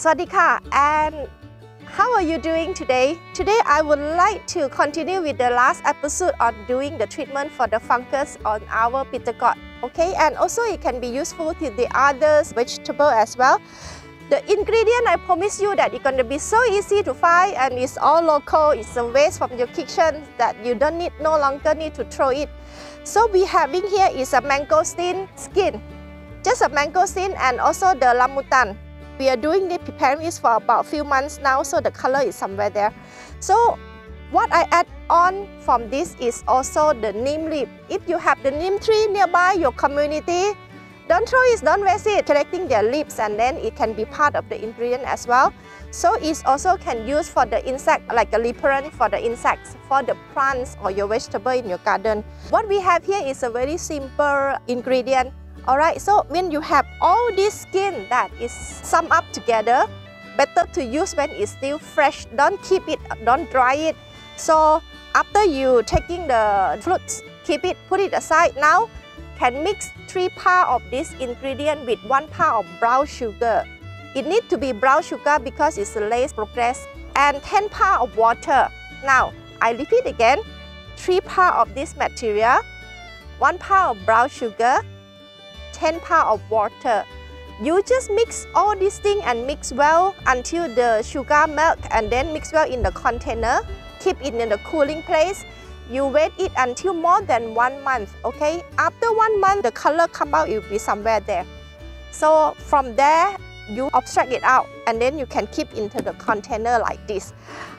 Swadika and how are you doing today? Today I would like to continue with the last episode on doing the treatment for the fungus on our bitter. Okay, and also it can be useful to the others vegetable as well. The ingredient I promise you that it's gonna be so easy to find and it's all local. It's a waste from your kitchen that you don't need no longer need to throw it. So we having here is a mangosteen skin, just a mangosteen and also the rambutan. We are doing the preparing for about few months now, so the color is somewhere there. So what I add on from this is also the neem leaf. If you have the neem tree nearby your community, don't throw it, don't waste it, collecting their leaves and then it can be part of the ingredient as well. So it also can use for the insect, like a repellent for the insects, for the plants or your vegetable in your garden. What we have here is a very simple ingredient. Alright, so when you have all this skin that is summed up together, better to use when it's still fresh. Don't keep it, don't dry it. So after you taking the fruits, keep it, put it aside. Now can mix 3 part of this ingredient with 1 part of brown sugar. It need to be brown sugar because it's less progress and 10 part of water. Now, I repeat again, 3 part of this material, 1 part of brown sugar, 10 part of water. You just mix all these things and mix well until the sugar melt and then mix well in the container. Keep it in the cooling place you wait it until more than one month, okay? After one month, the color come out, it will be somewhere there. So from there, you abstract it out and then you can keep into the container like this.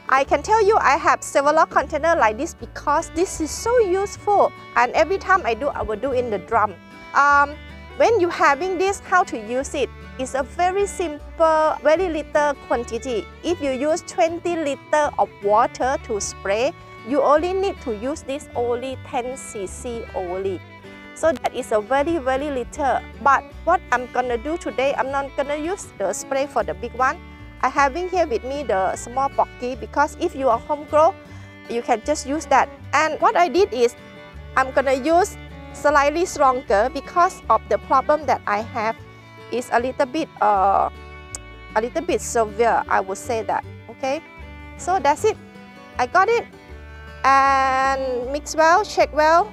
I can tell you I have several container like this because this is so useful and every time I do, I will do in the drum. Um, when you having this, how to use it? It's a very simple, very little quantity. If you use 20 liter of water to spray, you only need to use this only 10 cc only. So that is a very, very little. But what I'm gonna do today, I'm not gonna use the spray for the big one. I having here with me the small pocky because if you are home grow, you can just use that. And what I did is, I'm gonna use slightly stronger because of the problem that I have is a little bit uh, a little bit severe, I would say that, okay? So that's it. I got it and mix well, shake well.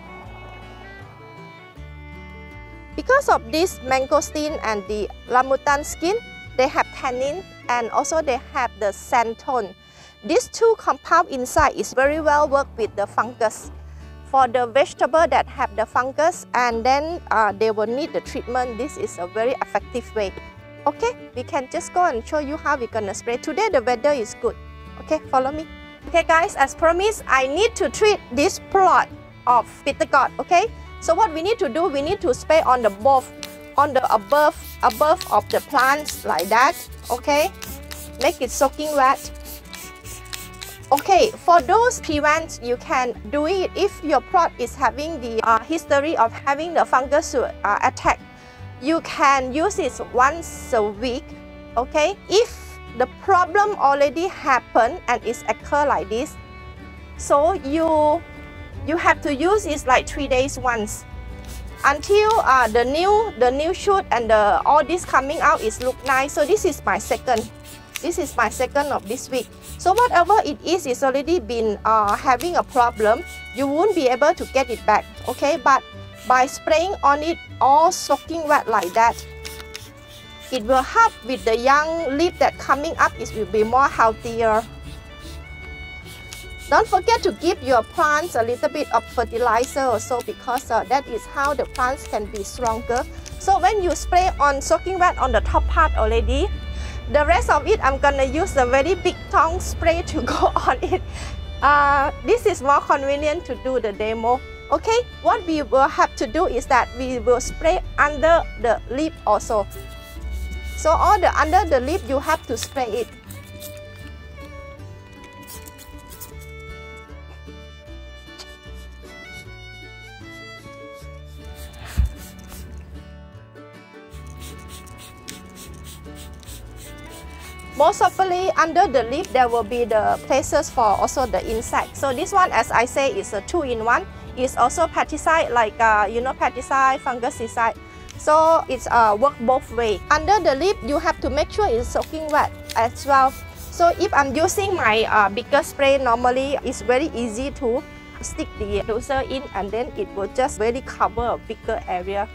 Because of this mangosteen and the rambutan skin, they have tannin and also they have the xanthone. These two compound inside is very well work with the fungus. For the vegetable that have the fungus and then uh, they will need the treatment, this is a very effective way. Okay, we can just go and show you how we're gonna spray. Today the weather is good. Okay, follow me. Okay guys, as promised, I need to treat this plot of bitter gourd, okay? So what we need to do, we need to spray on the both, on the above, above of the plants like that, okay? Make it soaking wet. Okay, for those prevents, you can do it if your plot is having the uh, history of having the fungus uh, attack. You can use it once a week, okay? If the problem already happened and it's occur like this. So you you have to use it like three days once until uh, the new the new shoot and the all this coming out is look nice. So this is my second. This is my second of this week. So whatever it is, it's already been uh, having a problem. You won't be able to get it back. Okay, but by spraying on it all soaking wet like that, it will help with the young leaf that coming up, it will be more healthier. Don't forget to give your plants a little bit of fertilizer also because uh, that is how the plants can be stronger. So when you spray on soaking wet on the top part already, the rest of it I'm gonna use a very big tongue spray to go on it. Uh, this is more convenient to do the demo. Okay, what we will have to do is that we will spray under the lip also. So all the under the lip you have to spray it. Most probably under the lip there will be the places for also the insect. So this one as I say is a two-in-one. It's also pesticide like uh, you know pesticide, fungicide So it's uh, work both way. Under the lip, you have to make sure it's soaking wet as well. So if I'm using my uh, bigger spray, normally it's very easy to stick the doser in and then it will just really cover a bigger area.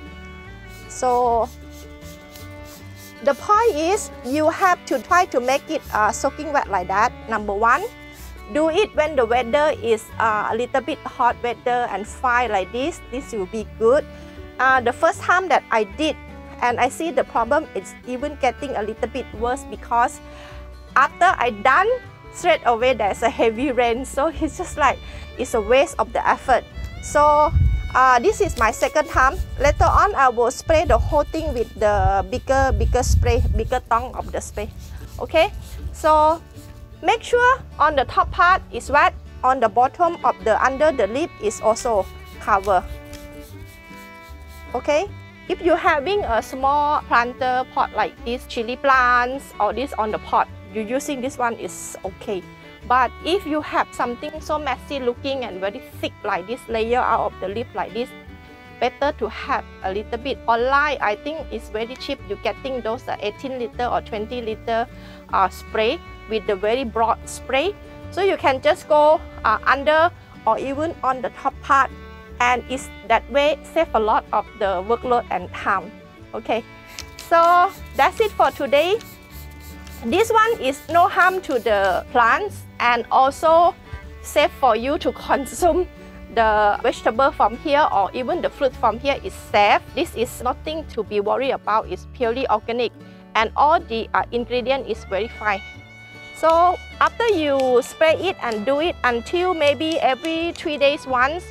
So the point is you have to try to make it uh, soaking wet like that, number one. Do it when the weather is uh, a little bit hot weather and fine like this. This will be good. Uh, the first time that I did and I see the problem is even getting a little bit worse because after I done straight away there's a heavy rain so it's just like it's a waste of the effort so uh, this is my second time. Later on I will spray the whole thing with the bigger bigger spray bigger tongue of the spray. Okay? So make sure on the top part is wet. On the bottom of the under the lip is also covered okay? If you're having a small planter pot like this chili plants or this on the pot you using this one is okay but if you have something so messy looking and very thick like this layer out of the lip like this better to have a little bit. Online i think it's very cheap. You getting those uh, 18 liter or 20 liter uh, spray with the very broad spray. So you can just go uh, under or even on the top part and it's that way save a lot of the workload and time okay. So that's it for today this one is no harm to the plants and also safe for you to consume the vegetable from here or even the fruit from here is safe. This is nothing to be worried about. It's purely organic and all the uh, ingredient is very fine. So after you spray it and do it until maybe every three days once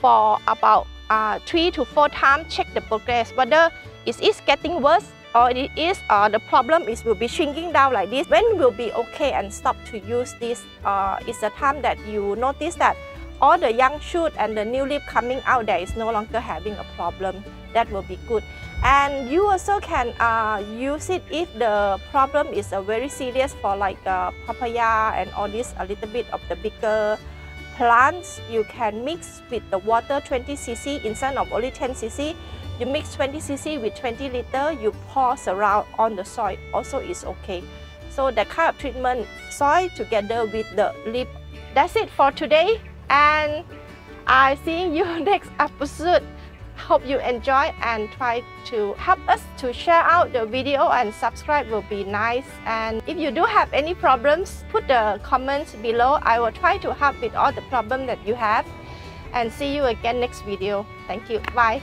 for about uh, three to four times, check the progress whether it is getting worse or it is uh, the problem is will be shrinking down like this. When will be okay and stop to use this uh, is the time that you notice that all the young shoot and the new leaf coming out there is no longer having a problem. That will be good. And you also can uh, use it if the problem is uh, very serious for like uh, papaya and all this a little bit of the bigger plants. You can mix with the water 20 cc instead of only 10 cc you mix 20 cc with 20 liter, you pour around on the soil, also is okay. So that kind of treatment, soil together with the leaf. That's it for today, and I see you next episode. Hope you enjoy and try to help us to share out the video and subscribe will be nice. And if you do have any problems, put the comments below. I will try to help with all the problem that you have. And see you again next video. Thank you. Bye.